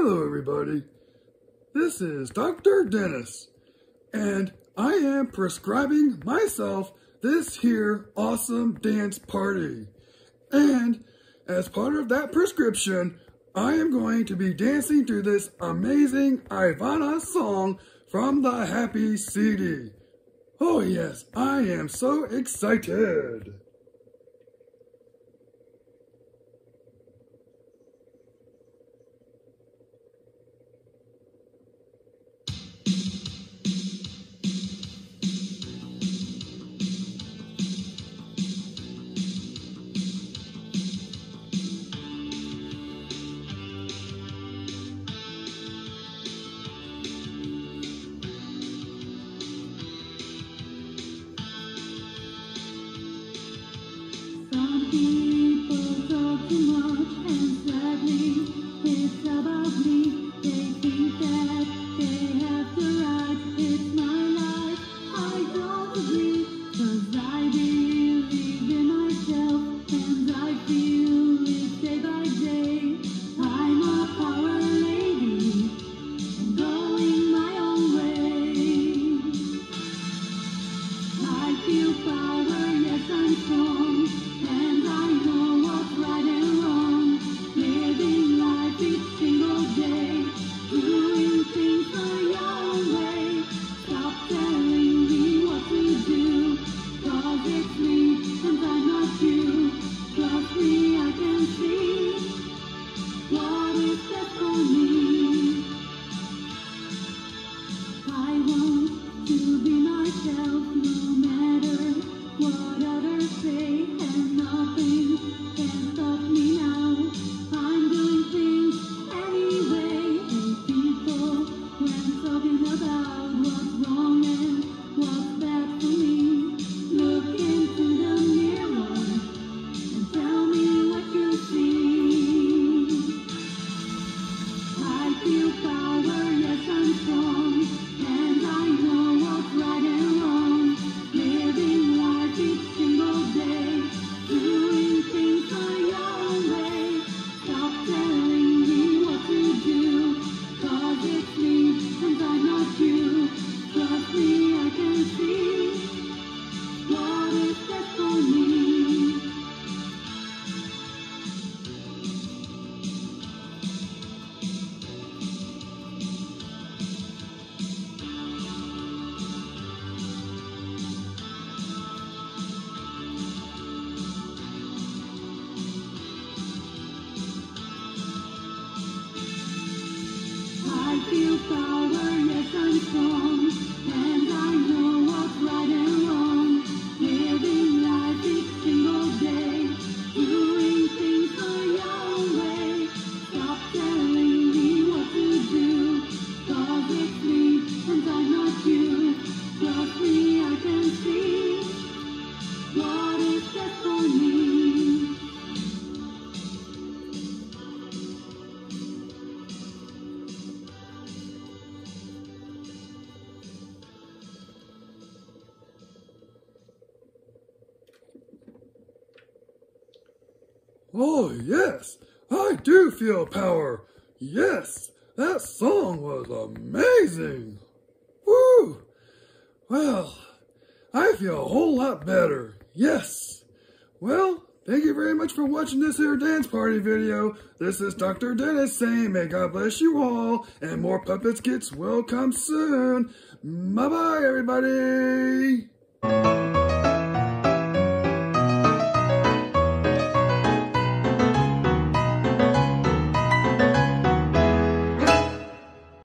Hello, everybody. This is Dr. Dennis, and I am prescribing myself this here awesome dance party. And as part of that prescription, I am going to be dancing to this amazing Ivana song from the Happy CD. Oh yes, I am so excited. love me. Oh, yes, I do feel power. Yes, that song was amazing. Woo! Well, I feel a whole lot better. Yes. Well, thank you very much for watching this here dance party video. This is Dr. Dennis saying may God bless you all and more Puppet Skits will come soon. Bye-bye, everybody.